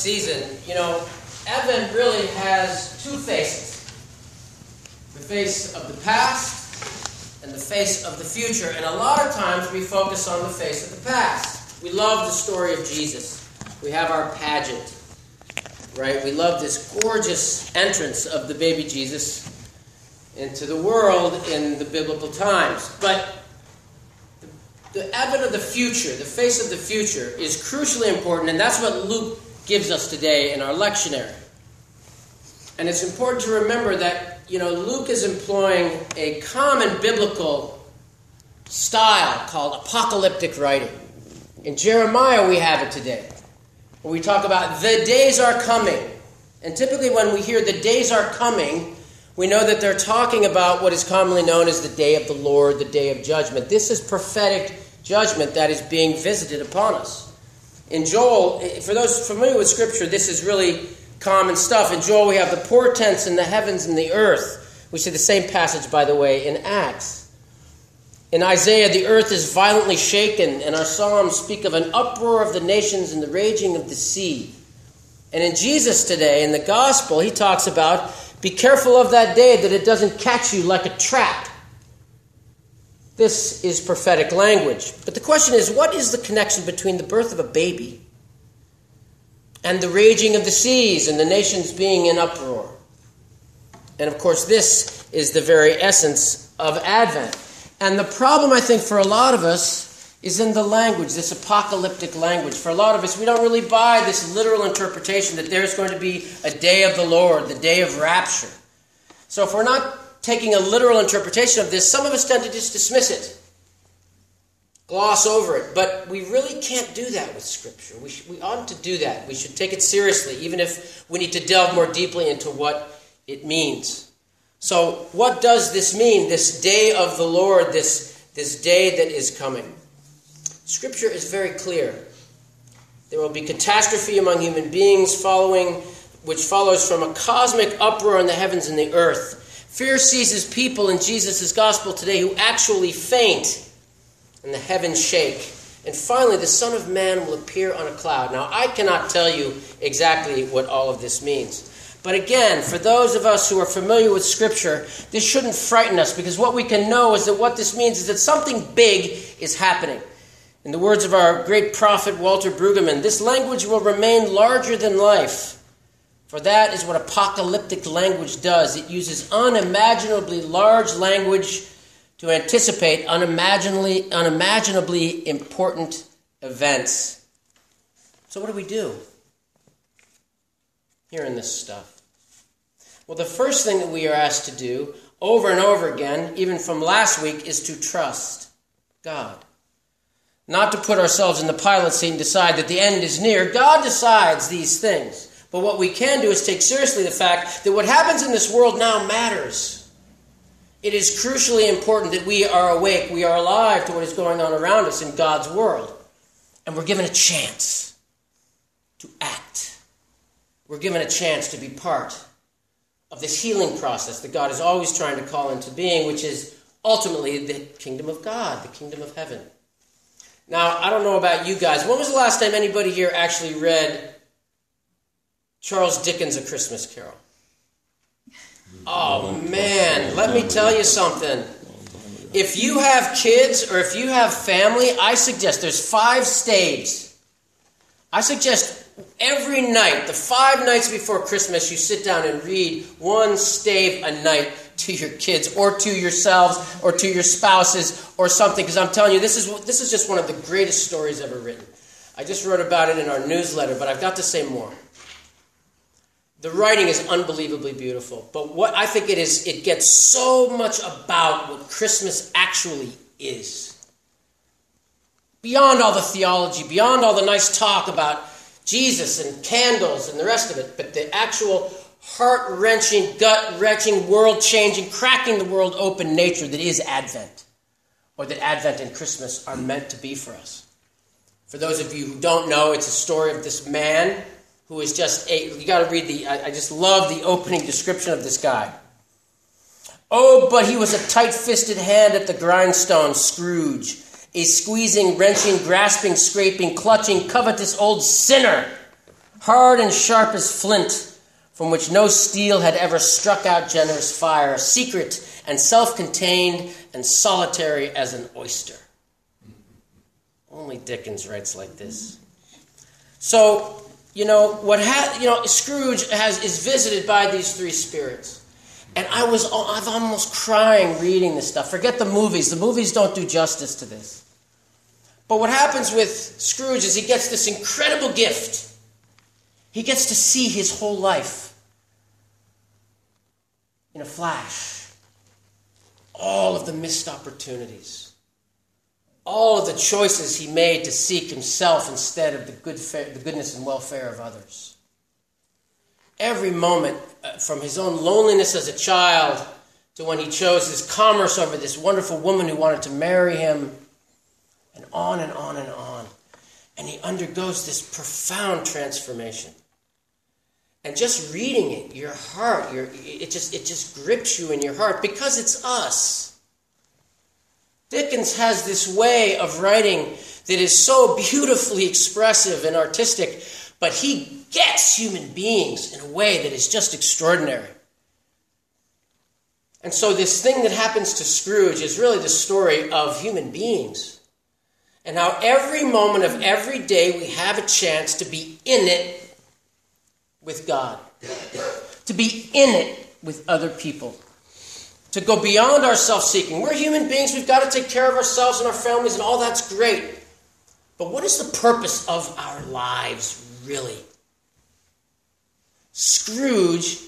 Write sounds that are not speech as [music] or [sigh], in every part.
season, you know, Advent really has two faces the face of the past and the face of the future. And a lot of times we focus on the face of the past. We love the story of Jesus, we have our pageant, right? We love this gorgeous entrance of the baby Jesus into the world in the biblical times. But the advent of the future, the face of the future, is crucially important, and that's what Luke gives us today in our lectionary. And it's important to remember that, you know, Luke is employing a common biblical style called apocalyptic writing. In Jeremiah, we have it today, where we talk about the days are coming. And typically, when we hear the days are coming, we know that they're talking about what is commonly known as the day of the Lord, the day of judgment. This is prophetic judgment that is being visited upon us. In Joel, for those familiar with Scripture, this is really common stuff. In Joel, we have the portents in the heavens and the earth. We see the same passage, by the way, in Acts. In Isaiah, the earth is violently shaken, and our Psalms speak of an uproar of the nations and the raging of the sea. And in Jesus today, in the gospel, he talks about be careful of that day that it doesn't catch you like a trap. This is prophetic language. But the question is what is the connection between the birth of a baby and the raging of the seas and the nations being in uproar? And of course, this is the very essence of Advent. And the problem, I think, for a lot of us is in the language, this apocalyptic language. For a lot of us, we don't really buy this literal interpretation that there's going to be a day of the Lord, the day of rapture. So if we're not taking a literal interpretation of this, some of us tend to just dismiss it, gloss over it. But we really can't do that with Scripture. We, sh- we oughtn't to do that. We should take it seriously, even if we need to delve more deeply into what it means. So, what does this mean, this day of the Lord, this, this day that is coming? Scripture is very clear. There will be catastrophe among human beings following which follows from a cosmic uproar in the heavens and the earth. Fear seizes people in Jesus' gospel today who actually faint, and the heavens shake. And finally, the Son of Man will appear on a cloud. Now, I cannot tell you exactly what all of this means. But again, for those of us who are familiar with Scripture, this shouldn't frighten us because what we can know is that what this means is that something big is happening. In the words of our great prophet Walter Brueggemann, this language will remain larger than life. For that is what apocalyptic language does. It uses unimaginably large language to anticipate unimaginably, unimaginably important events. So, what do we do hearing this stuff? Well, the first thing that we are asked to do over and over again, even from last week, is to trust God. Not to put ourselves in the pilot seat and decide that the end is near. God decides these things. But what we can do is take seriously the fact that what happens in this world now matters. It is crucially important that we are awake, we are alive to what is going on around us in God's world. And we're given a chance to act. We're given a chance to be part of this healing process that God is always trying to call into being, which is ultimately the kingdom of God, the kingdom of heaven. Now, I don't know about you guys. When was the last time anybody here actually read Charles Dickens' A Christmas Carol. Oh man, let me tell you something. If you have kids or if you have family, I suggest there's five staves. I suggest every night, the five nights before Christmas, you sit down and read one stave a night to your kids or to yourselves or to your spouses or something because I'm telling you this is this is just one of the greatest stories ever written. I just wrote about it in our newsletter, but I've got to say more. The writing is unbelievably beautiful, but what I think it is, it gets so much about what Christmas actually is. Beyond all the theology, beyond all the nice talk about Jesus and candles and the rest of it, but the actual heart wrenching, gut wrenching, world changing, cracking the world open nature that is Advent, or that Advent and Christmas are meant to be for us. For those of you who don't know, it's a story of this man who is just a, you got to read the, I, I just love the opening description of this guy. Oh, but he was a tight fisted hand at the grindstone, Scrooge, a squeezing, wrenching, grasping, scraping, clutching, covetous old sinner. hard and sharp as flint, from which no steel had ever struck out generous fire, secret and self contained and solitary as an oyster. Only Dickens writes like this. So, you know, what ha- you know, Scrooge has, is visited by these three spirits. And I was I'm almost crying reading this stuff. Forget the movies. The movies don't do justice to this. But what happens with Scrooge is he gets this incredible gift. He gets to see his whole life in a flash. All of the missed opportunities. All of the choices he made to seek himself instead of the, good the goodness and welfare of others every moment uh, from his own loneliness as a child to when he chose his commerce over this wonderful woman who wanted to marry him, and on and on and on. And he undergoes this profound transformation. And just reading it, your heart, your, it, just, it just grips you in your heart because it's us. Dickens has this way of writing that is so beautifully expressive and artistic, but he gets human beings in a way that is just extraordinary. And so, this thing that happens to Scrooge is really the story of human beings. And how every moment of every day we have a chance to be in it with God, to be in it with other people, to go beyond our self seeking. We're human beings, we've got to take care of ourselves and our families, and all that's great. But what is the purpose of our lives, really? Scrooge,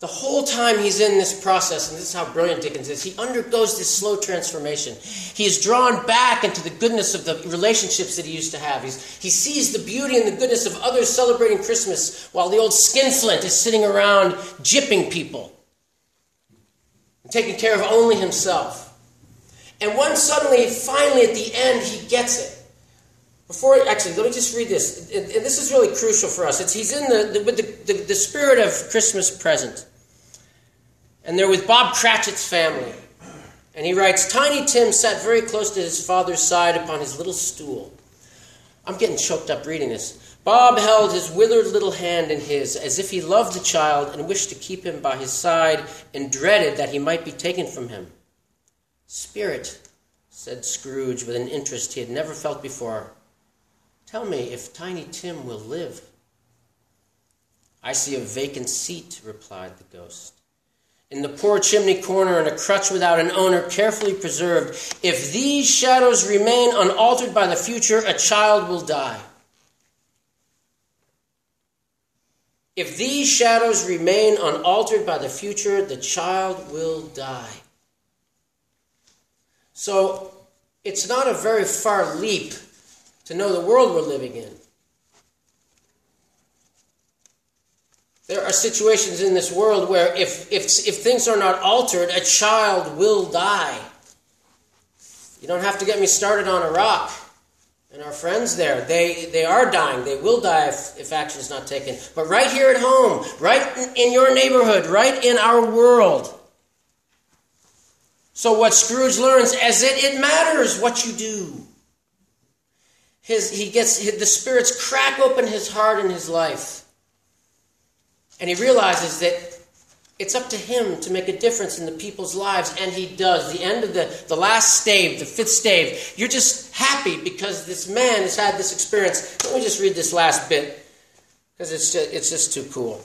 the whole time he's in this process, and this is how brilliant Dickens is, he undergoes this slow transformation. He is drawn back into the goodness of the relationships that he used to have. He's, he sees the beauty and the goodness of others celebrating Christmas while the old skinflint is sitting around jipping people taking care of only himself. And when suddenly, finally, at the end, he gets it. Before, actually, let me just read this. And, this is really crucial for us. It's, he's in the, the with the, the, the spirit of Christmas present. And they're with Bob Cratchit's family. And he writes Tiny Tim sat very close to his father's side upon his little stool. I'm getting choked up reading this. Bob held his withered little hand in his, as if he loved the child and wished to keep him by his side and dreaded that he might be taken from him. Spirit, said Scrooge with an interest he had never felt before, Tell me if Tiny Tim will live. I see a vacant seat, replied the ghost. In the poor chimney corner, and a crutch without an owner, carefully preserved. If these shadows remain unaltered by the future, a child will die. If these shadows remain unaltered by the future, the child will die. So it's not a very far leap to know the world we're living in. There are situations in this world where if, if, if things are not altered, a child will die. You don't have to get me started on Iraq and our friends there. They, they are dying. They will die if, if action is not taken. But right here at home, right in your neighborhood, right in our world. So what Scrooge learns is that it matters what you do his, he gets his, the spirits crack open his heart and his life. And he realizes that it's up to him to make a difference in the people's lives, and he does. The end of the, the last stave, the fifth stave, you're just happy because this man has had this experience. Let me just read this last bit because it's just, it's just too cool.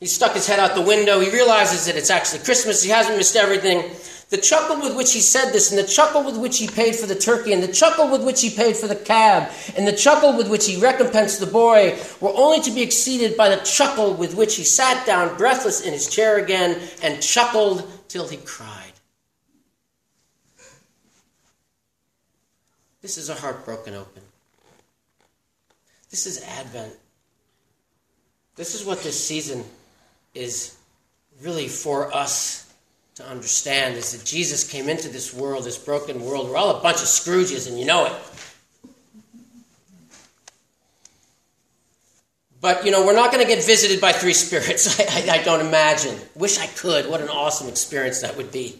He stuck his head out the window. He realizes that it's actually Christmas. He hasn't missed everything. The chuckle with which he said this, and the chuckle with which he paid for the turkey, and the chuckle with which he paid for the cab, and the chuckle with which he recompensed the boy were only to be exceeded by the chuckle with which he sat down breathless in his chair again and chuckled till he cried. This is a heart broken open. This is Advent. This is what this season is really for us to understand is that Jesus came into this world, this broken world. We're all a bunch of Scrooges, and you know it. But, you know, we're not going to get visited by three spirits. [laughs] I, I, I, don't imagine. Wish I could. What an awesome experience that would be.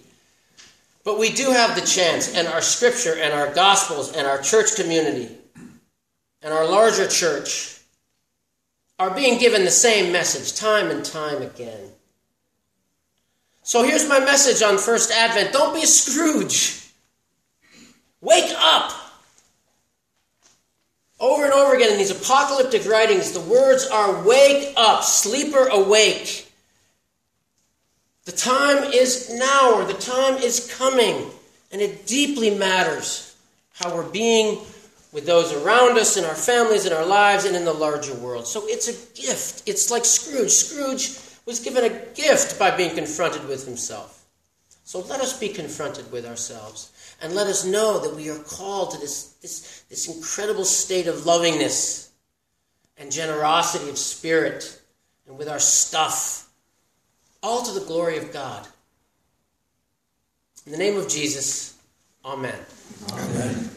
But we do have the chance, and our scripture, and our gospels, and our church community and our larger church are being given the same message time and time again. So here's my message on First Advent don't be a Scrooge. Wake up! Over and over again in these apocalyptic writings, the words are wake up, sleeper awake. The time is now, or the time is coming, and it deeply matters how we're being with those around us, in our families, in our lives, and in the larger world. So it's a gift. It's like Scrooge. Scrooge was given a gift by being confronted with himself. So let us be confronted with ourselves and let us know that we are called to this, this, this incredible state of lovingness and generosity of spirit and with our stuff, all to the glory of God. In the name of Jesus, Amen. Amen.